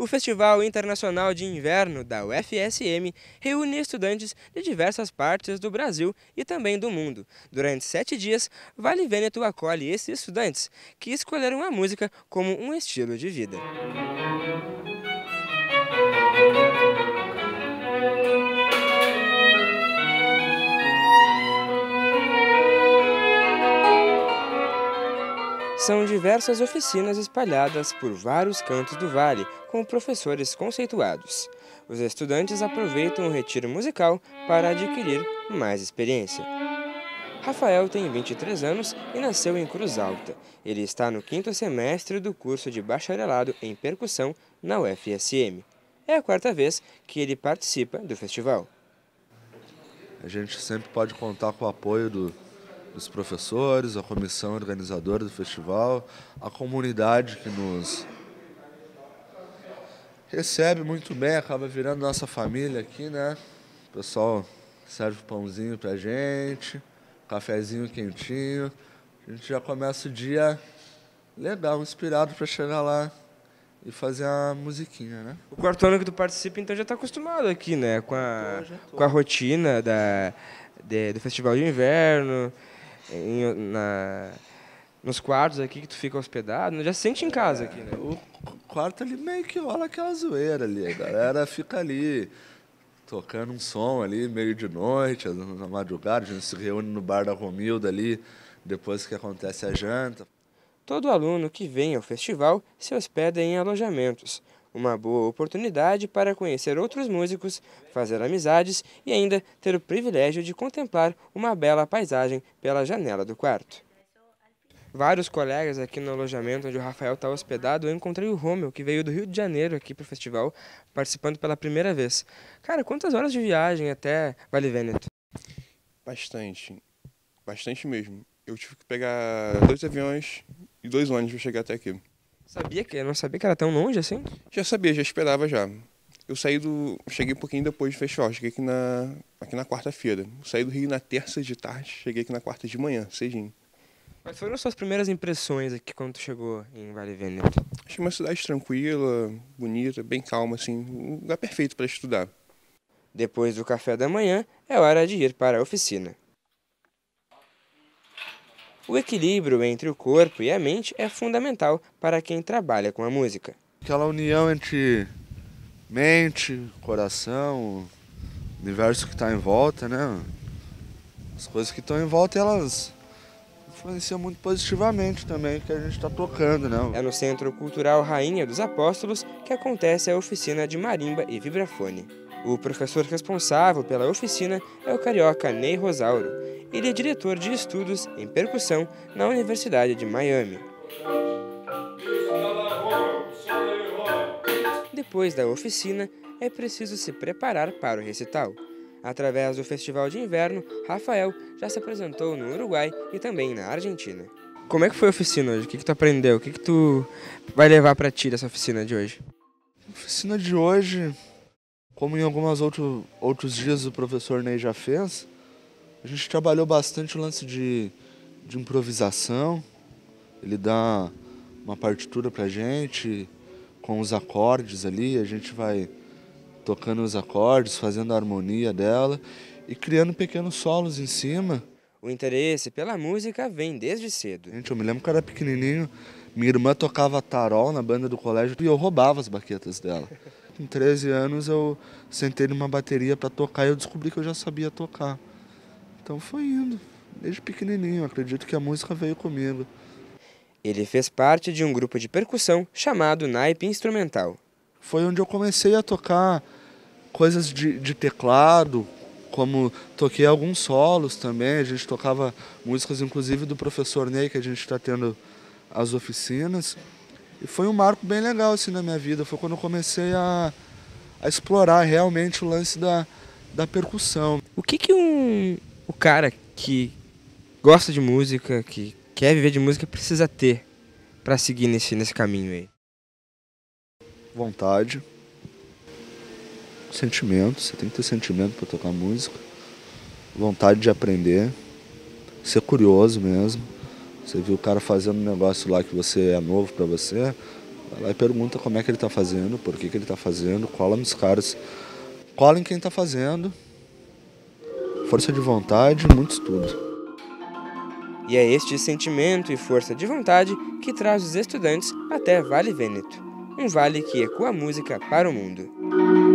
O Festival Internacional de Inverno da UFSM reúne estudantes de diversas partes do Brasil e também do mundo. Durante sete dias, Vale Vêneto acolhe esses estudantes, que escolheram a música como um estilo de vida. São diversas oficinas espalhadas por vários cantos do vale, com professores conceituados. Os estudantes aproveitam o retiro musical para adquirir mais experiência. Rafael tem 23 anos e nasceu em Cruz Alta. Ele está no quinto semestre do curso de bacharelado em percussão na UFSM. É a quarta vez que ele participa do festival. A gente sempre pode contar com o apoio do, dos professores, a comissão organizadora do festival, a comunidade que nos recebe muito bem, acaba virando nossa família aqui, né? O pessoal serve pãozinho pra gente, cafezinho quentinho. A gente já começa o dia legal, inspirado para chegar lá e fazer a musiquinha, né? O quarto ano que tu participa, então já está acostumado aqui, né? Com a, com a rotina da, de, do festival de inverno, em, na, nos quartos aqui que tu fica hospedado, né? já se sente em casa aqui, né? O quarto ali meio que rola aquela zoeira ali, a galera fica ali tocando um som ali, meio de noite, na madrugada, a gente se reúne no bar da Romilda ali, depois que acontece a janta. Todo aluno que vem ao festival se hospeda em alojamentos, uma boa oportunidade para conhecer outros músicos, fazer amizades e ainda ter o privilégio de contemplar uma bela paisagem pela janela do quarto. Vários colegas aqui no alojamento onde o Rafael está hospedado, eu encontrei o Romeu, que veio do Rio de Janeiro aqui para o festival, participando pela primeira vez. Cara, quantas horas de viagem até Vale Vêneto? Bastante, bastante mesmo. Eu tive que pegar dois aviões e dois ônibus para chegar até aqui. Sabia que? Eu não sabia que era tão longe assim? Já sabia, já esperava já. Eu saí do. Cheguei um pouquinho depois do festival, cheguei aqui na, aqui na quarta-feira. Saí do Rio na terça de tarde, cheguei aqui na quarta de manhã, cedinho. Quais foram as suas primeiras impressões aqui quando tu chegou em Vale Vêneto? Achei uma cidade tranquila, bonita, bem calma, assim, um lugar perfeito para estudar. Depois do café da manhã, é hora de ir para a oficina. O equilíbrio entre o corpo e a mente é fundamental para quem trabalha com a música. Aquela união entre mente, coração, universo que está em volta, né? As coisas que estão em volta, elas influenciam muito positivamente também que a gente está tocando, né? É no Centro Cultural Rainha dos Apóstolos que acontece a oficina de marimba e vibrafone. O professor responsável pela oficina é o carioca Ney Rosauro. Ele é diretor de estudos em percussão na Universidade de Miami. Depois da oficina, é preciso se preparar para o recital. Através do Festival de Inverno, Rafael já se apresentou no Uruguai e também na Argentina. Como é que foi a oficina hoje? O que, que tu aprendeu? O que, que tu vai levar para ti dessa oficina de hoje? A oficina de hoje como em alguns outro, outros dias o professor Ney já fez, a gente trabalhou bastante o lance de, de improvisação. Ele dá uma partitura pra gente com os acordes ali, a gente vai tocando os acordes, fazendo a harmonia dela e criando pequenos solos em cima. O interesse pela música vem desde cedo. Gente, eu me lembro que era pequenininho, minha irmã tocava tarol na banda do colégio e eu roubava as baquetas dela. Com 13 anos eu sentei numa bateria para tocar e eu descobri que eu já sabia tocar. Então foi indo, desde pequenininho. Acredito que a música veio comigo. Ele fez parte de um grupo de percussão chamado Naipe Instrumental. Foi onde eu comecei a tocar coisas de, de teclado, como toquei alguns solos também. A gente tocava músicas, inclusive, do professor Ney, que a gente está tendo as oficinas. E foi um marco bem legal assim na minha vida. Foi quando eu comecei a, a explorar realmente o lance da, da percussão. O que que um o cara que gosta de música, que quer viver de música precisa ter para seguir nesse nesse caminho aí? Vontade, sentimento. Você tem que ter sentimento para tocar música, vontade de aprender, ser curioso mesmo você viu o cara fazendo um negócio lá que você é novo para você, Vai lá e pergunta como é que ele está fazendo, por que, que ele está fazendo, cola nos caras. Cola em quem está fazendo. Força de vontade, muito estudo. E é este sentimento e força de vontade que traz os estudantes até Vale Vêneto, um vale que ecoa música para o mundo.